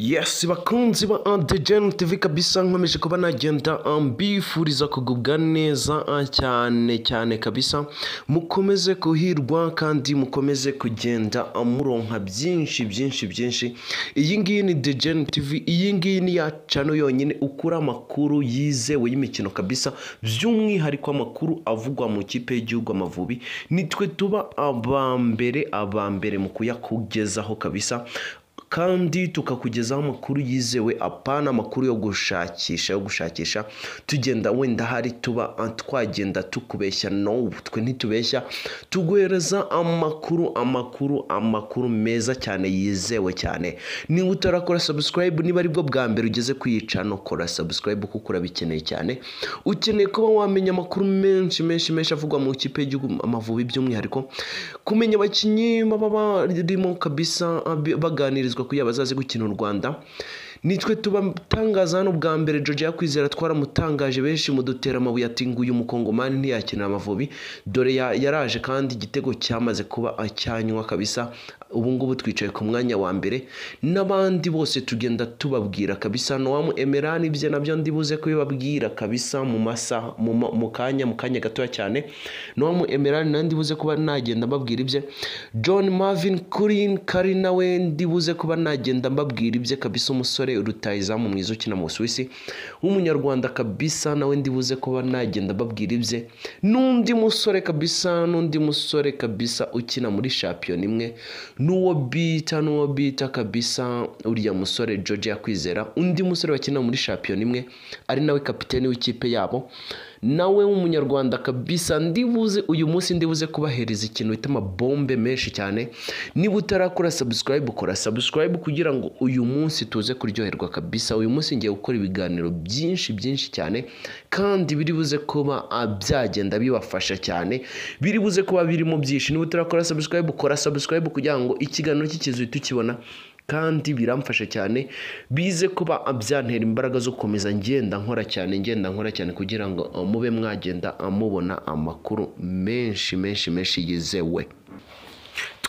Yes bakunzi ba Antigen TV kabisa nkomeje kuba nagenda mbifuriza kugubwa neza ah, cyane cyane kabisa. Mukomeze kuhirwa kandi mukomeze kugenda ah, muronka byinshi byinshi byinshi. Iyi ngiyi ni Degen TV iyi ngiyi ni ya channel yonyine ukura amakuru yizewe y'imikino kabisa. By'umwihariko amakuru avugwa mu kipe y'igihugu Amavubi. Nitwe tuba abambere abambere mu kuyakugezaho kabisa. Kandi tukakugezaho amakuru yizewe apana amakuru yo gushakisha yo gushakisha. Tugenda wenda hari tuba ah, twagenda tukubeshya no twe ntitubeshya. Tuguhereza amakuru amakuru amakuru meza cyane yizewe cyane. Niba utarakora subscribe niba ari bwo bwa mbere ugeze kuyica no kora subscribe kuko urabikeneye cyane. Ukeneye kuba wamenya amakuru menshi menshi menshi avugwa mu ikipe y'igihugu amavubi by'umwihariko. Kumenya abakinnyi baba barimo kabisa ah, baganirizwa kugira bazaze gukina u Rwanda. Nitwe tubatangaza hano bwa mbere George Kwizera twaramutangaje benshi mudutera amabuye ati nguyu mukongomani ntiyakinira amavubi. Dore ya- yaraje kandi igitego cyamaze kuba acyanywa kabisa. Ubu ngubu twicaye ku mwanya wa mbere n'abandi bose tugenda tubabwira kabisa. Nowamu emerani ibye na byo ndibuze kubibabwira kabisa mu masaha mu kanya mu kanya gatoya cyane. Nowamu emerani nawe ndibuze kuba nagenda mbabwira ibye. John marvin kurin kari nawe ndibuze kuba nagenda mbabwira ibye kabisa. Umusore rutayizamu mwiza ukina mu Busuwisi. W'umunyarwanda kabisa nawe ndibuze kuba nagenda mbabwira ibye. N'undi musore kabisa n'undi musore kabisa ukina muri shampiyona imwe. N'uwo bita n'uwo bita kabisa. Uriya musore George Yakwizera. Undi musore bakina muri shampiyona imwe ari nawe kapiteni w'ikipe yabo. Nawe w'umunyarwanda kabisa ndibuze uyu munsi ndibuze kubahereza ikintu bita amabombe menshi cyane niba utarakora subscribe ukora subscribe kugira ngo uyu munsi tuze kuryoherwa kabisa. Uyu munsi ngiye gukora ibiganiro byinshi byinshi cyane kandi biri buze kuba ah, byagenda bibafasha cyane biri buze kuba birimo byinshi. Niba utarakora subscribe ukora subscribe kugira ngo ikiganiro cy'ikizu uhite ukibona kandi biramfasha cyane bize kuba byantera imbaraga zo gukomeza ngenda nkora cyane ngenda nkora cyane kugira ngo uh, mube mwagenda mubona amakuru menshi menshi menshi yizewe.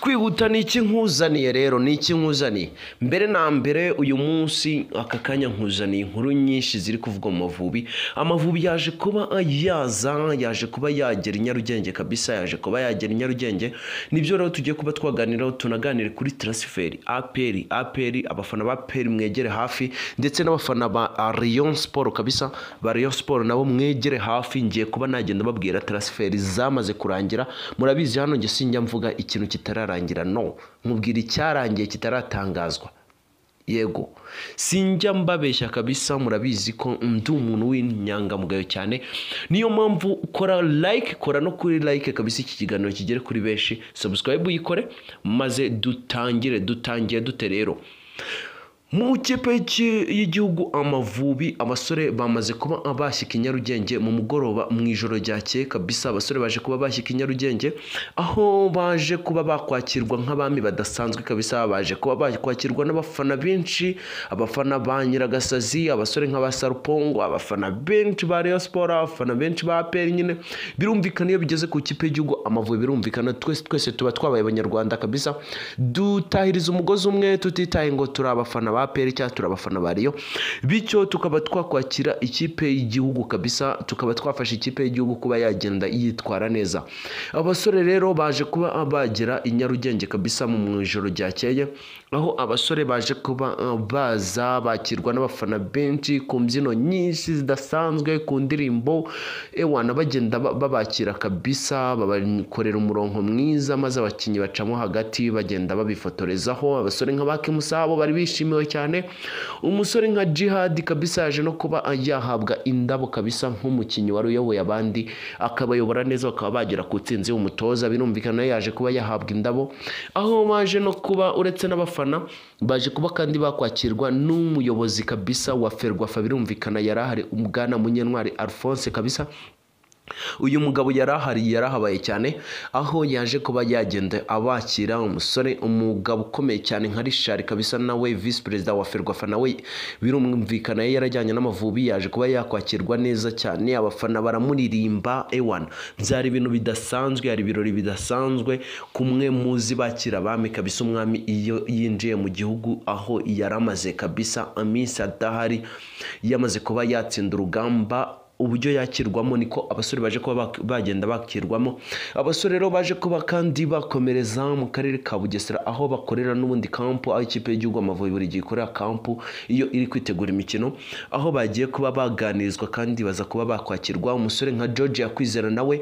Twihuta ni iki nkuzaniye rero ni iki nkuzaniye? Mbere na mbere uyu munsi aka kanya nkuzaniye inkuru nyinshi ziri kuvugwa mu mavubi. Amavubi yaje kuba yaza yaje kuba yagera i nyarugenge kabisa yaje kuba yagera i nyarugenge ni byo rero tugiye kuba twaganiraho tunaganire kuri transferi aperi aperi abafana ba aperi mwegere hafi ndetse n'abafana ba Rayon Sport kabisa. Ba Rayon Sport nabo mwegere hafi ngiye kuba nagenda babwira transferi zamaze kurangira. Murabizi hano njye sinjya mvuga ikintu kitararangira no. Nkubwira icyarangiye kitaratangazwa yego. Sinjya mbabeshya kabisa murabizi ko ndi umuntu w'inyangamugayo cyane. Niyo mpamvu ukora like kora no kuri like kabisa iki kiganiro kigere kuri benshi. Subscribe uyikore maze dutangire dutangiye dute rero. Mu ikipe y'igihugu amavubi abasore bamaze kuba bashyika i nyarugenge mu mugoroba mu ijoro ryakeye kabisa. Abasore baje kuba bashyika i nyarugenge aho baje kuba bakwakirwa nk'abami badasanzwe kabisa. Baje kuba bakwakirwa n'abafana benshi abafana ba nyiragasazi abasore nk'aba sarupongo abafana benshi ba Rayon Sport abafana benshi ba APR nyine. Birumvikana iyo bigeze ku ikipe y'igihugu amavubi birumvikana twese twese tuba twabaye abanyarwanda kabisa. Dutahiriza umugozi umwe tutitaye ngo turi abafana ba APR cyangwa turi abafana ba Rayon bityo tukaba twakwakira ikipe y'igihugu kabisa tukaba twafasha ikipe y'igihugu kuba yagenda yitwara neza. Abasore rero baje kuba bagera i Nyarugenge kabisa mu ijoro ryakeye aho abasore baje kuba uh, baza bakirwa n'abafana benshi ku mbyino nyinshi zidasanzwe ku ndirimbo ewana bagenda ba- babakira kabisa babakorera umurongo mwiza maze abakinnyi bacamo hagati bagenda babifotorezaho. Abasore nka Baki Musabo bari bishimiwe cyane. Umusore nka Jihad kabisa yaje no kuba yahabwa indabo kabisa nk'umukinnyi wari uyoboye abandi akabayobora neza bakaba bagera ku ntsinzi y'umutoza birumvikana yaje kuba yahabwa indabo. Aho baje no kuba uretse n'abafana baje kuba kandi bakwakirwa n'umuyobozi kabisa wa Ferwafa birumvikana yari ahari umugana Munyentwari Alphonse kabisa. Uyu mugabo yari ahari yarahabaye cyane aho yaje kuba yagenda abakira umusore umugabo ukomeye cyane nka Richard kabisa nawe visi perezida wa Ferwafa nawe birumvikana ye yarajyanye n'amavubi yaje kuba yakwakirwa neza cyane abafana baramuririmba ewan byari ibintu bidasanzwe hari ibirori bidasanzwe kumwe muzi bakira abami kabisa umwami iyo yinjiye mu gihugu aho yari amaze kabisa iminsi adahari yamaze kuba yatsinda urugamba uburyo yakirwamo niko abasore baje kuba bagenda bakirwamo. Abasore rero baje kuba kandi bakomereza mu karere ka bugesera aho bakorera n'ubundi kampu aho ikipe y'igihugu amavubi buri gihe ikorera kampu iyo iri kwitegura imikino aho bagiye kuba baganirizwa kandi baza kuba bakwakirwa. Umusore nka george yakwizera nawe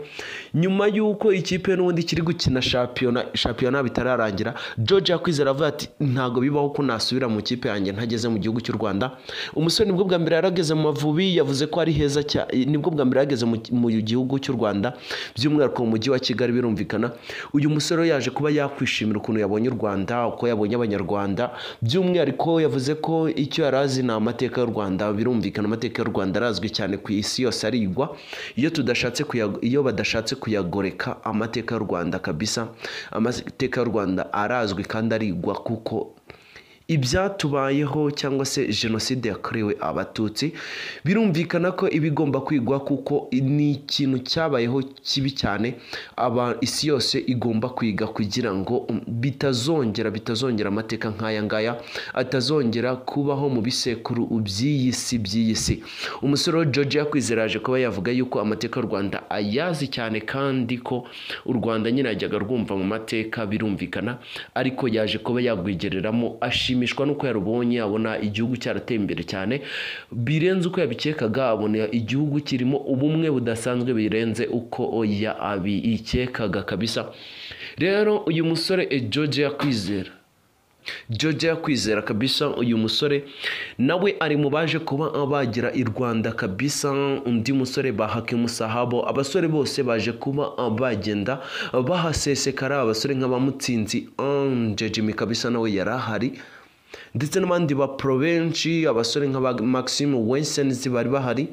nyuma y'uko ikipe n'ubundi kiri gukina shampiyona shampiyona bitararangira george yakwizera avuga ati ntabwo bibaho ko nasubira mu kipe yanjye ntageze mu gihugu cy'u rwanda. Umusore ni bwo bwa mbere yarageze mu mavubi yavuze ko ari heza cyane ni bwo bwa mbere yageze mu gihugu cy'u rwanda by'umwihariko mu mujyi wa kigali birumvikana uyu musore yaje kuba yakwishimira ukuntu yabonye u rwanda uko yabonye abanyarwanda by'umwihariko yavuze ko icyo yari azi ni amateka y'u rwanda birumvikana amateka y'u rwanda arazwi cyane ku isi yose arigwa iyo tudashatse iyo badashatse kuyagoreka amateka y'u rwanda kabisa amateka y'u rwanda arazwi kandi arigwa kuko ibyatubayeho cyangwa se jenoside yakorewe abatutsi birumvikana ko iba igomba kwigwa kuko ni ikintu cyabayeho kibi cyane isi yose igomba kwiga kugira ngo bitazongera bitazongera amateka nk'aya ngaya atazongera kubaho mu bisekuru by'iyi si by'iyi si umusore wa george yakwizera yaje kuba yavuga yuko amateka y'u rwanda ayazi cyane kandi ko u rwanda nyine yajyaga rwumva mu mateka birumvikana ariko yaje kuba yagwigereramo ashima ashimishwa n'uko yarubonye abona igihugu cyarateye imbere cyane. Birenze uko yabikekaga abona igihugu kirimo ubumwe budasanzwe birenze uko yabikekaga kabisa. Rero uyu musore George yakwizera. George yakwizera kabisa uyu musore nawe ari mu baje kuba bagira i Rwanda kabisa. Undi musore Hakimu Sahabo abasore bose baje kuba bagenda bahasesekara. Abasore nk'abamutsinzi Ange Jimmy kabisa nawe yari ahari ndetse n'abandi ba benshi abasore nk'aba Maxime Wensens bari bahari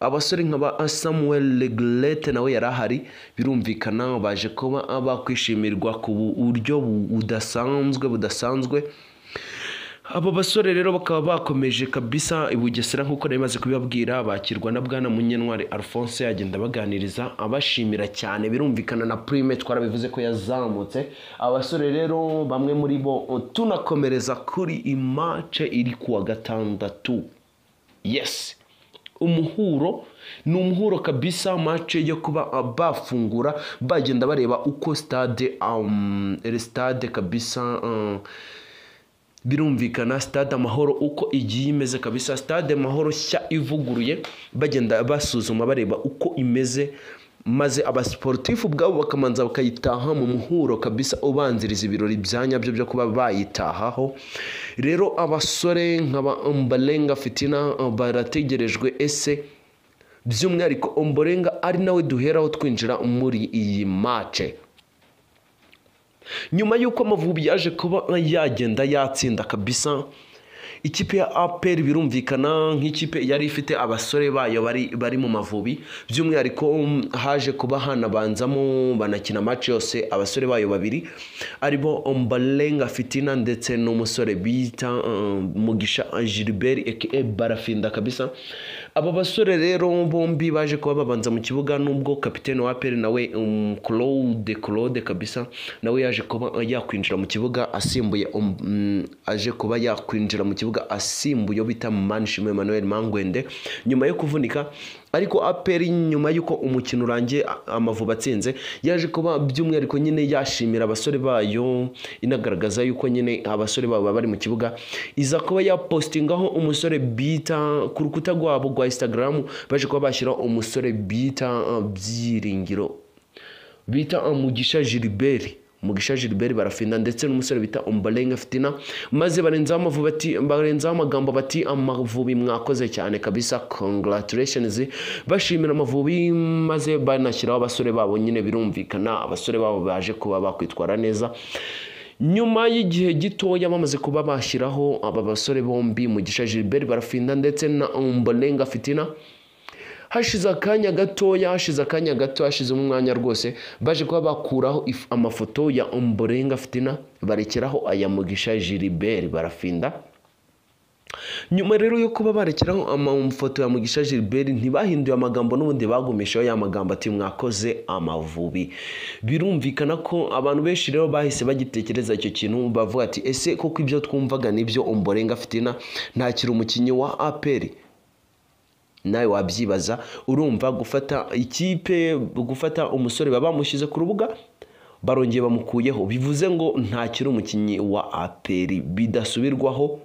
abasore nk'aba Samuel Leglete nawe yari ahari birumvikana baje kuba bakwishimirwa ku buryo budasanzwe budasanzwe. Abo basore rero bakaba bakomeje kabisa i Bugesera nk'uko nari maze kubibabwira bakirwa na bwana Munyentwari Alphonse agenda baganiriza abashimira cyane birumvikana na prime twarabivuze ko yazamutse. Abasore rero bamwe muri bo tunakomereza kuri imace iri kuwa gatandatu. Yes umuhuro ni umuhuro kabisa mace yo kuba bafungura bagenda bareba uko stade um, stade kabisa um, birumvikana stade amahoro uko igiye imeze kabisa. Stade amahoro nshya ivuguruye bagenda basuzuma bareba uko imeze maze abasiporutifu ubwabo bakamanza bakayitaha mu muhuro kabisa ubanziriza ibirori bya nyabyo byo kuba bayitahaho. Rero abasore nk'aba ombarenga fitina barategerejwe ese? By'umwihariko omborenga ari nawe duheraho twinjira muri iyi mace nyuma y'uko amavubi yaje kuba yagenda yatsinda kabisa ikipe ya aperi birumvikana nk'ikipe yari ifite abasore bayo bari mu mavubi. By'umwihariko haje kuba hanabanzamo banakina match yose abasore bayo babiri. Aribo ombarenga fitina ndetse n'umusore bita mugisha gilbert barafinda kabisa. Aba basore rero bombi baje kuba babanza mu kibuga nubwo kapitene wa aperi nawe claude claude kabisa nawe yaje kuba yakwinjira mu kibuga asimbuye aje kuba yakwinjira mu kibuga asimbuye bita manishimwe Emmanuel mangwende. Nyuma yo kuvunika ariko aperi nyuma y'uko umukino urangiye amavubi atsinze yaje kuba by'umwihariko nyine yashimira abasore bayo inagaragaza yuko nyine abasore babo bari mu kibuga iza kuba yapositingaho umusore bita ku rukuta rwabo rwa instagram baje kuba bashyiraho umusore bita byiringiro bita mugisha gilbert. Mugisha gilbert barafinda ndetse n'umusore bita ombarenga fitina maze barenzaho amavubi bati barenzaho amagambo bati amavubi mwakoze cyane kabisa congratulations. Bashimira amavubi maze banashyiraho abasore babo nyine birumvikana abasore babo baje kuba bakwitwara neza. Nyuma y'igihe gitoya bamaze kuba bashyiraho aba basore bombi mugisha gilbert barafinda ndetse na ombarenga fitina. Hashize akanya gatoya hashize akanya gato hashizemo umwanya rwose baje kuba bakuraho amafoto ya omborenga fitina barekeraho aya mugisha gilibert barafinda. Nyuma rero yo kuba barekeraho amafoto ya mugisha gilbert ntibahinduye amagambo n'ubundi bagumishaho ya magambo ati mwakoze amavubi. Birumvikana ko abantu benshi rero bahise bagitekereza icyo kintu bavuga ati ese koko ibyo twumvaga ni byo omborenga fitina? Ntakiri umukinnyi wa aperi nawe wabyibaza urumva gufata ikipe gufata umusore baba bamushyize ku rubuga barongeye bamukuyeho. Bivuze ngo ntakiri umukinnyi wa aperi. Bidasubirwaho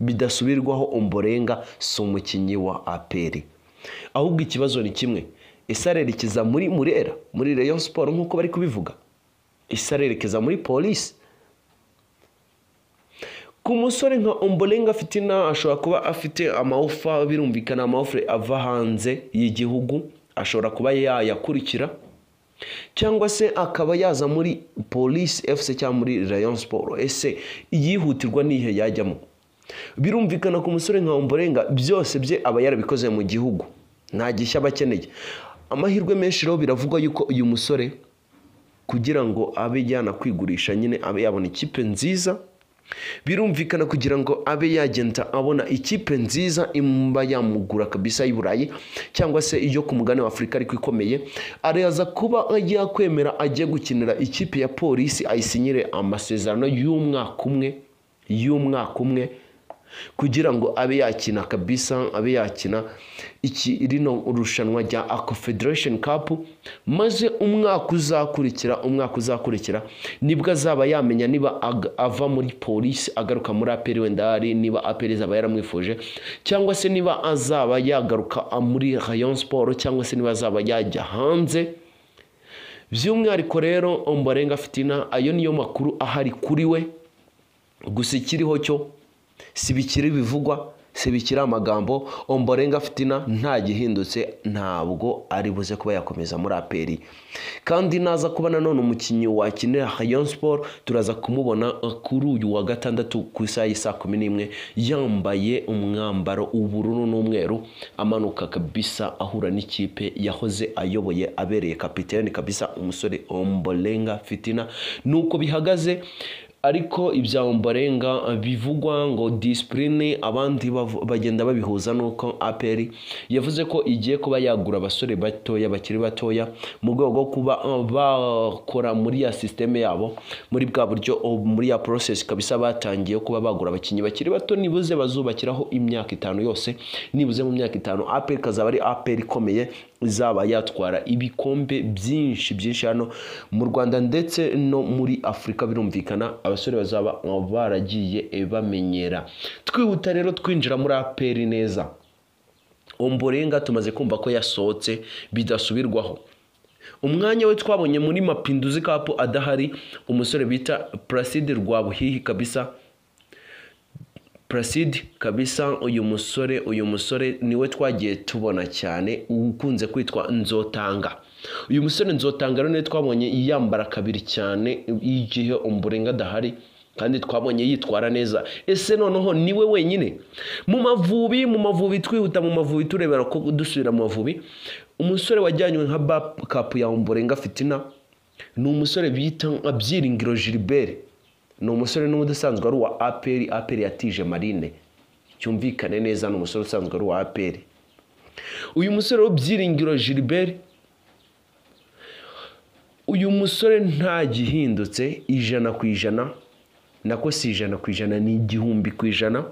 bidasubirwaho omborenga si umukinnyi wa aperi. Ahubwo ikibazo ni kimwe. Ese arerekeza muri murera muri rayon siporo nk'uko bari kubivuga. Ese arerekeza muri polisi ku musore nka omborenga fitina ashobora kuba afite amawufa birumvikana amawufure ava hanze y'igihugu ashobora kuba yayakurikira cyangwa se akaba yaza muri polisi efuse cyangwa muri rayon siporo ese iyihutirwa n'ihe yajyamo? Birumvikana ku musore nka omborenga byose bye aba yarabikoze mu gihugu. Nta gishya aba akeneye. Amahirwe menshi rero biravugwa yuko uyu musore kugira ngo abe yanakwigurisha nyine abe yabona ikipe nziza birumvikana kugira ngo abe yagenda abona ikipe nziza imba yamugura kabisa y'i burayi cyangwa se iyo ku mugani wa afurika ariko ikomeye araza kuba yakwemera ajye gukinira ikipe ya polisi ayisinyire amasezerano y'umwaka umwe y'umwaka umwe kugira ngo abe yakina kabisa abe yakina iki rino rushanwa rya ako federation cup maze umwaka uzakurikira umwaka uzakurikira ni bwo azaba yamenya niba ava muri polisi agaruka muri aperi wenda hari niba aperi izaba yaramwifuje cyangwa se niba azaba yagaruka muri rayon sport cyangwa se niba azaba yajya hanze. By'umwihariko rero omborenga fitina ayo niyo makuru ahari kuri we. Gusa ikiriho cyo si bikiri bivugwa si bikiri amagambo omborenga fitina nta gihindutse ntabwo ari buze kuba yakomeza muri aperi kandi naza kuba nanone umukinnyi wakinira rayon sport turaza kumubona kuri uyu wa gatandatu ku isaha y'isaa kumi n'imwe yambaye umwambaro ubururu n'umweru amanuka kabisa ahura n'ikipe yahoze ayoboye abereye kapitene kabisa umusore omborenga fitina. Nuko bihagaze ariko ibya omborenga bivugwa ngo disipurine abandi bagenda babihuza n'uko aperi yavuze ko igiye kuba yagura abasore batoya bakiri batoya mu rwego rwo kuba uh, bakora muri ya sisiteme yabo muri bwa buryo uh, muri ya porosesi kabisa batangiye kuba bagura abakinnyi bakiri bato nibuze bazubakiraho imyaka itanu yose nibuze mu myaka itanu aperi ikazaba ari aperi ikomeye izaba yatwara ibikombe byinshi byinshi hano mu rwanda ndetse no muri afurika birumvikana abasore bazaba baragiye bamenyera. Twihuta rero twinjira muri aperi neza. Omborenga tumaze kumva ko yasohotse bidasubirwaho. Umwanya we twabonye muri mapinduzi kapu adahari umusore bita placide rwabuhihi kabisa. Placide kabisa uyu musore uyu musore ni we twagiye tubona cyane ukunze kwitwa nzotanga. Uyu musore nzotanga rero twabonye yambara kabiri cyane igihe umburenga adahari kandi twabonye yitwara neza. Ese noneho ni we wenyine? Mu mavubi mu mavubi twihuta mu mavubi turebera ko dusubira mu mavubi umusore wajyanywe nka bakapu ya umburenga fitina ni umusore bita byiringiro gilbert. Ni umusore n'ubundi usanzwe ari uwa aperi aperi yatije marine. Cyumvikane neza ni umusore usanzwe ari uwa aperi uyu musore w'ibyiringiro gilbert. Uyu musore nta gihindutse ijana ku ijana. Nako si ijana ku ijana ni igihumbi ku ijana.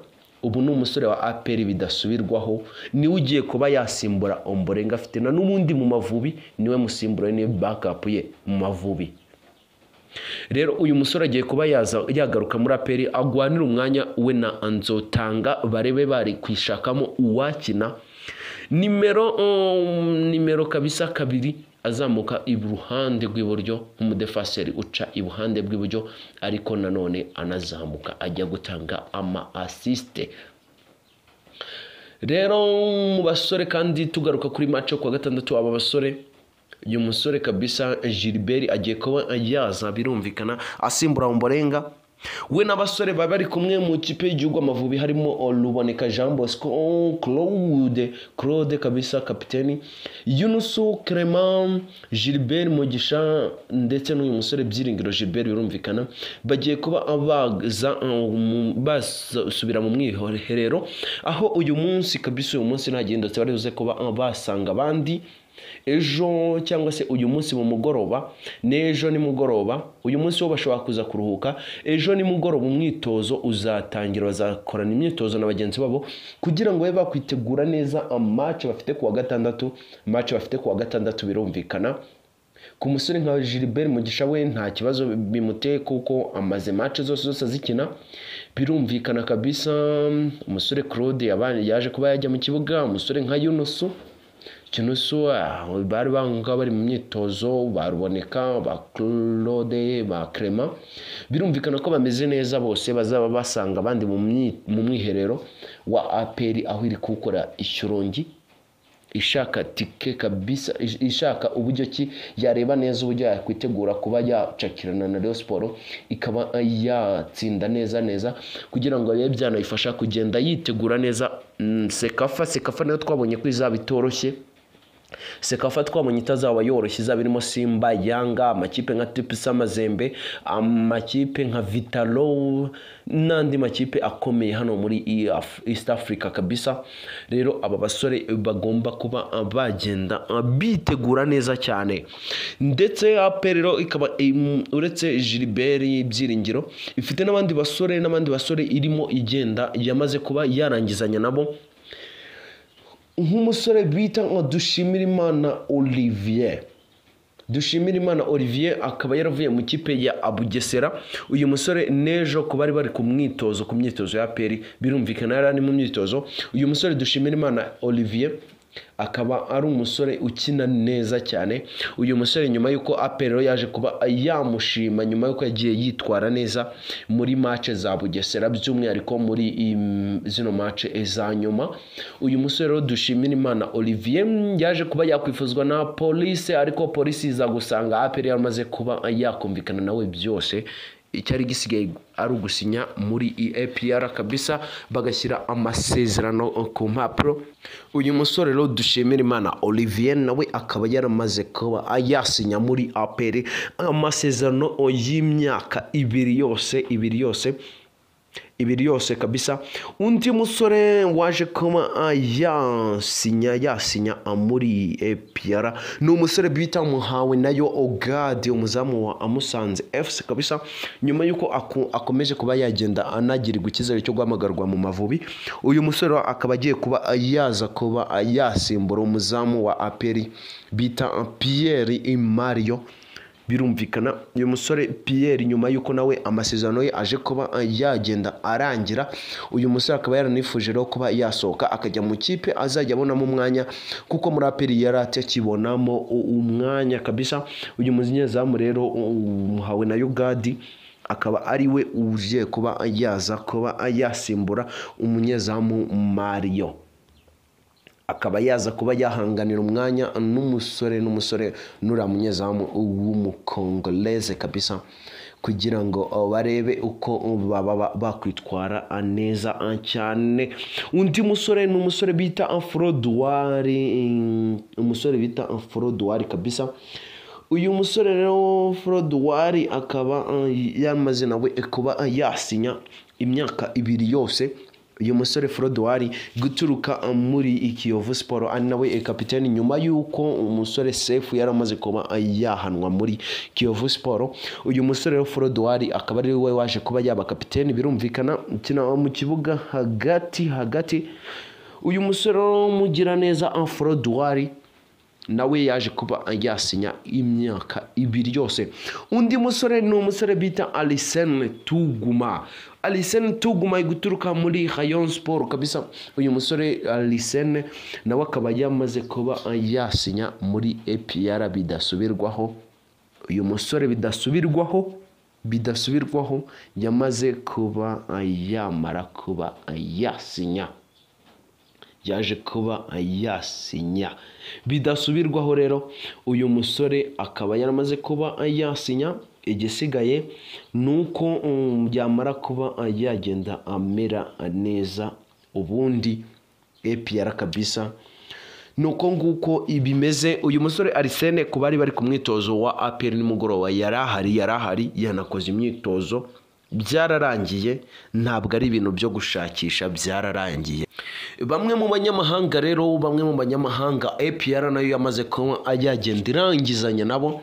Ubu ni umusore wa aperi bidasubirwaho. Niwe ugiye kuba yasimbura omborenga afite na n'ubundi mu mavubi ni we musimbura ni we bakapu ye mu mavubi. Rero uyu musore agiye kuba yaza yagaruka muri aperi agwanira umwanya we na anzotanga barebe bari kwishakamo uwakina. Nimero um, nimero kabisa kabiri azamuka iruhande rw'iburyo nk'umudefaseri uca iruhande rw'iburyo ariko nanone anazamuka ajya gutanga ama asisite rero mu basore kandi tugaruka kuri mace ku wa gatandatu aba basore uyu musore kabisa gilbert agiye kuba yaza birumvikana asimbura umborenga we n'abasore baba bari kumwe mu kipe y'igihugu amavubi harimo ruboneka jean bosco claude claude kabisa kapiteni. Yunusu clement gilbert mugisha ndetse n'uyu musore byiringiro gilbert birumvikana bagiye kuba baza basubira mu mwiherero aho uyu munsi kabisa uyu munsi nta gihindutse bari buze kuba basanga abandi. Ejo cyangwa se uyu munsi mu mugoroba n'ejo nimugoroba uyu munsi wo bashobora kuza kuruhuka ejo nimugoroba umwitozo uzatangira bazakorana imyitozo na bagenzi babo kugira ngo babe bakwitegura neza amace bafite ku wa gatandatu amace bafite ku wa gatandatu birumvikana. Ku musore nka Gilbert Mugisha we nta kibazo bimuteye kuko amaze match zose zose azikina birumvikana kabisa. Umusore Claude yaje kuba yajya mu kibuga umusore nka Yunusu. Kinusu bari banga bari mu myitozo baruboneka ba Claude ba Clement birumvikana ko bameze neza bose bazaba basanga abandi mu mwiherero wa APR aho iri kuwukora ishyorongi ishaka tike kabisa ishaka uburyo ki yareba neza uburyo yakwitegura kuba yacakirana na Rayon Sport ikaba yatsinda neza neza kugira ngo bibe byanayifasha kugenda yitegura neza. Sekafa sekafa na yo twabonye ko izaba itoroshye. Sekafa twabonye itazaba yoroshye izaba irimo simba yanga amakipe nka tipisa amazembe amakipe nka vitalo n'andi makipe akomeye hano muri east africa kabisa. Rero aba basore bagomba kuba bagenda bitegura neza cyane. Ndetse rero ikaba uretse gilbert byiringiro ifite n'abandi basore n'abandi basore irimo igenda yamaze kuba yarangizanya nabo. Nk'umusore bita nka dushimirimana olivier. Dushimirimana olivier akaba yaravuye mu kipe ya abugesera. Uyu musore n'ejo ku bari bari ku mwitozo ku myitozo ya peri birumvikana yari ari mu myitozo. Uyu musore dushimirimana olivier akaba ari umusore ukina neza cyane. Uyu musore nyuma y'uko apero yaje kuba yamushima nyuma y'uko yagiye yitwara neza muri mace za bugesera by'umwihariko muri zino mace za nyuma. Uyu musore rero dushimira imana olivier yaje kuba yakwifuzwa na polisi ariko polisi iza gusanga apero yamaze kuba yakumvikana nawe byose. Icyari gisigaye ari ugusinya muri EPR kabisa bagashyira amasezerano ku mpapuro. Uyu musore rero dushimira imana olivier nawe akaba yaramaze kuba yasinya muri APR amasezerano y'imyaka ibiri yose ibiri yose ibiri yose kabisa. Undi musore waje kuba yasinya yasinya muri epr ni umusore bita muhawe na yo ogade umuzamu wa amusanze fc kabisa. Nyuma y'uko akomeje kuba yagenda anagirirwa icyizere cyo guhamagarwa mu mavubi uyu musore akaba agiye kuba yaza kuba yasimbura umuzamu wa aperi bita pierre mario birumvikana. Uyu musore Pierre nyuma y'uko nawe amasezerano ye aje kuba yagenda arangira uyu musore akaba yaranifuje rero kuba yasohoka akajya mu kipe azajya abonamo umwanya kuko muri aperi yari atakibonamo umwanya kabisa. Uyu munyezamu rero muhawe na Ugadi akaba ari we ugiye kuba yaza kuba yasimbura umunyezamu Mario. Akaba yaza kuba yahanganira umwanya n'umusore n'umusore nuriya munyezamu w'umukongoleze kabisa kugira ngo barebe uko baba bakwitwara neza cyane. Undi musore ni umusore bita afroduwari umusore bita afroduwari kabisa. Uyu musore rero afroduwari akaba yamaze nawe kuba yasinya imyaka ibiri yose uyu musore Frodouari guturuka muri Kiyovu Sport. Ari nawe kapiteni nyuma y'uko umusore Sefu yari amaze kuba yahanwa muri Kiyovu Sport uyu musore rero Frodouari akaba ari we waje kuba yaba kapiteni birumvikana ukina mu kibuga hagati hagati. Uyu musore mugira neza Frodouari nawe yaje kuba yasinya imyaka ibiri yose. Undi musore ni umusore bita Arsene Tuguma. Arsene Tuguma guturuka muri Rayon Sport kabisa. Uyu musore Arsene nawe akaba yamaze kuba yasinya muri APR bidasubirwaho. Uyu musore bidasubirwaho bidasubirwaho yamaze kuba yamara kuba yasinya. Yaje kuba yasinya. Bidasubirwaho rero uyu musore akaba yaramaze kuba yasinya. Igisigaye ni uko um, byamara kuba yagenda amera neza ubundi APR kabisa. Ni uko nguko bimeze. Uyu musore arisene ku bari bari ku mwitozo wa APR nimugoroba yari ahari yari ahari yanakoze imyitozo. Byararangiye ntabwo ari ibintu byo gushakisha byararangiye. Bamwe mu banyamahanga rero bamwe mu banyamahanga APR na yo yamaze kuba yagenda irangizanya nabo.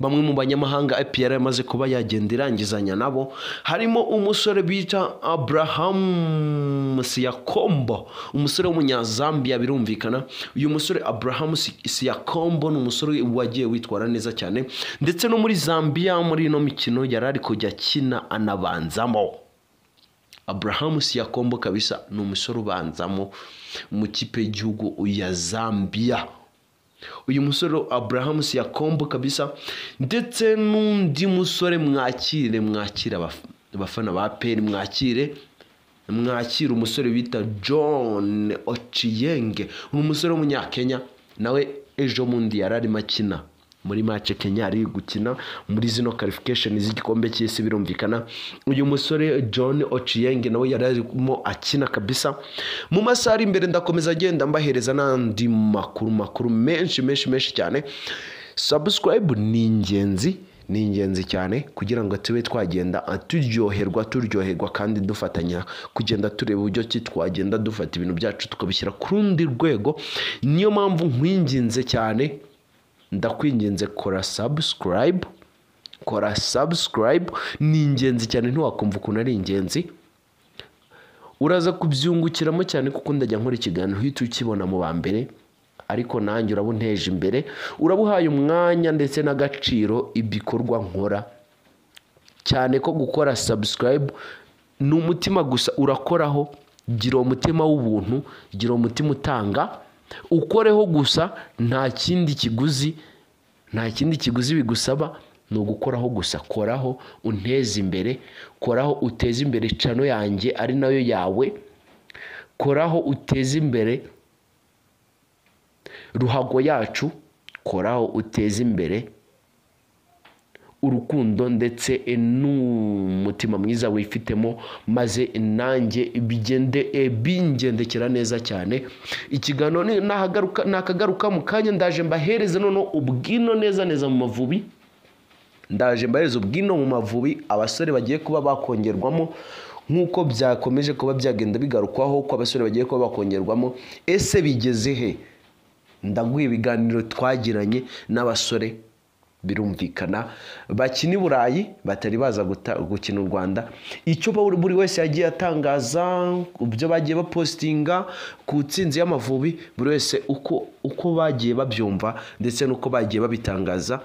Bamwe mu banyamahanga APR yamaze kuba yagenda irangizanya nabo harimo umusore bita Abraham Siyakombo umusore w'umunyazambiya birumvikana. Uyu musore Abraham Siyakombo ni umusore wagiye witwara neza cyane ndetse no muri Zambia muri ino mikino yari ari kujya akina anabanzamo. Abraham Siyakombo kabisa ni umusore ubanzamo mu kipe y'igihugu ya Zambia. Uyu musore Abraham Siyakombo kabisa ndetse n'undi musore mwakire mwakire abafana ba peri mwakire mwakire umusore bita John Ochieng ni umusore w'umunyakenya nawe ejo bundi yari arimo akina. Muri match Kenya ari gukina muri zino qualification z'igikombe cy'isi birumvikana. Uyu musore John Ochieng nawe yari arimo akina kabisa. Mu masaha ari imbere ndakomeza agenda mbahereza n'andi makuru makuru menshi menshi menshi cyane. Subscribe ni ingenzi ni ingenzi cyane kugira ngo tube twagenda turyoherwa turyoherwa kandi dufatanya kugenda tureba uburyo ki twagenda dufata ibintu byacu tukabishyira ku rundi rwego. Niyo mpamvu nkwinginze cyane ndakwinginze kora subscribe kora subscribe. Ni ingenzi cyane ntiwakumva ukuntu ari ingenzi. Uraza kubyungukiramo cyane kuko ndajya nkora ikiganiro uhita ukibona mu ba mbere. Ariko nanjye uraba unteje imbere. Uraba uhaye umwanya ndetse n'agaciro ibikorwa nkora. Cyane ko gukora subscribe ni umutima gusa urakoraho. Gira umutima w'ubuntu gira umutima utanga. Ukoreho gusa nta kindi kiguzi nta kindi kiguzi bigusaba ni ugukoraho gusa. Koraho unteze imbere. Koraho uteze imbere cano yanjye ari na yo yawe. Koraho uteze imbere ruhago yacu. Koraho uteze imbere urukundo ndetse n'umutima mwiza wifitemo maze nanjye bigende bingendekera neza cyane. Ikiganiro nakagaruka mu kanya ndaje mbahereze noneho ubwino neza neza mu mavubi. Ndaje mbahereza ubwino mu mavubi abasore bagiye kuba bakongerwamo nk'uko byakomeje kuba byagenda bigarukwaho ko abasore bagiye kuba bakongerwamo. Ese ndaguha ibiganiro twagiranye n'abasore. Birumvikana bakina i burayi batari baza gukina u rwanda. Icyo buri wese yagiye atangaza ibyo bagiye bapositinga ku nsinzi y'amavubi buri wese uko bagiye babyumva ndetse n'uko bagiye babitangaza